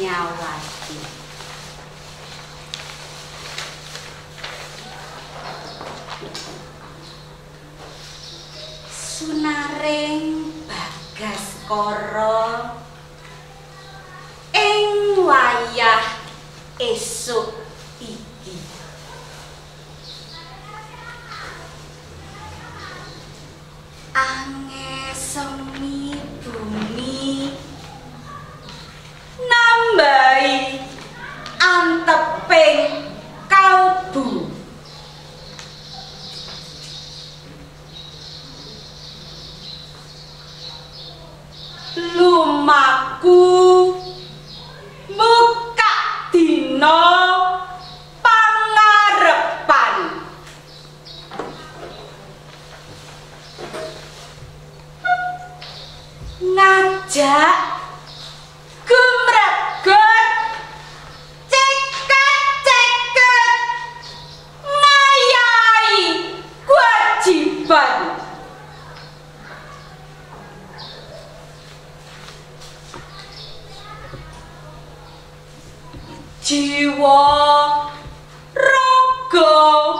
miau. Sunaring bagas koro ing wayah esuk iki. Ange kuping kalbu lumaku muka dina pangarepan. Ngajak 鸡窝，肉狗。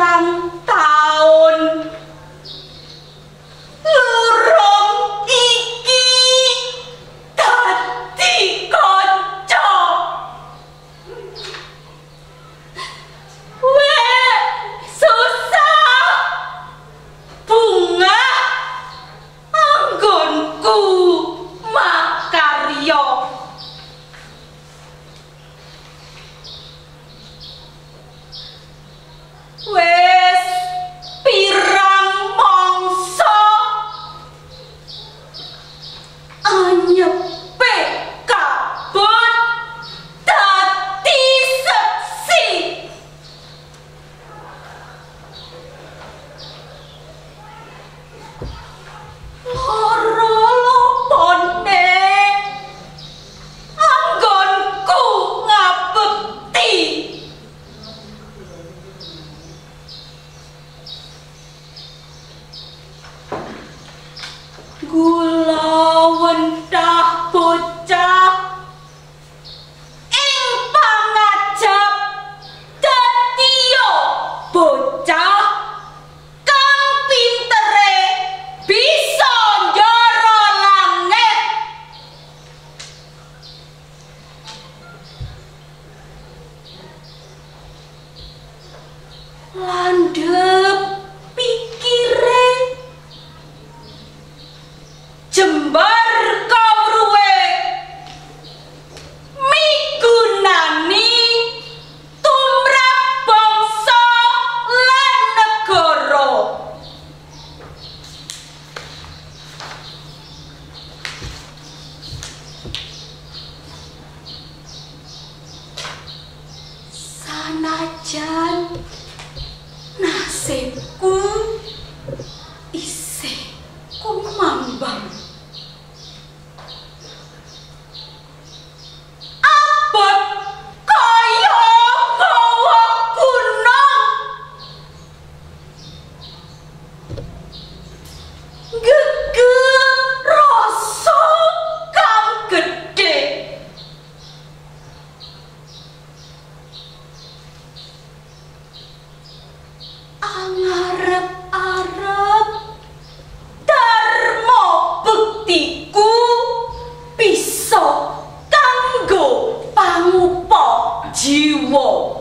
รัง andhep pikire jembar kawruwe migunani tumrap bangsa lan negara. Sanajan sei como uou!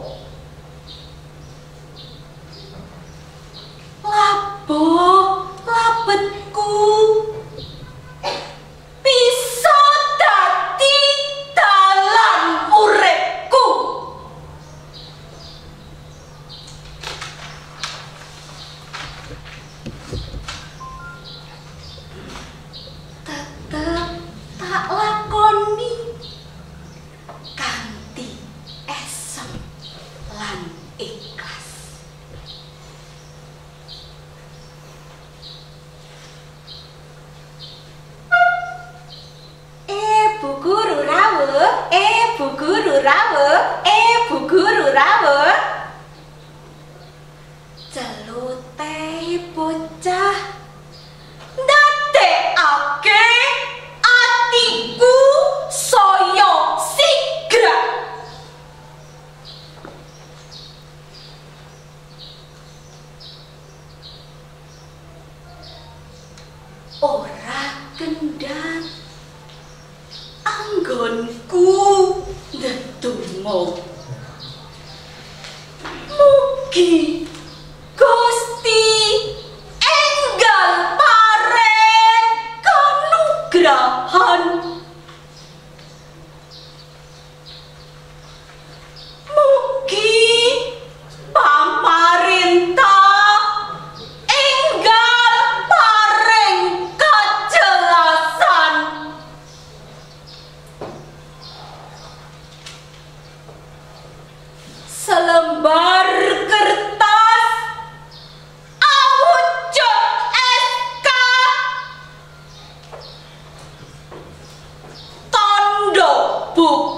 gần cô Đất tù một. Một kỳ por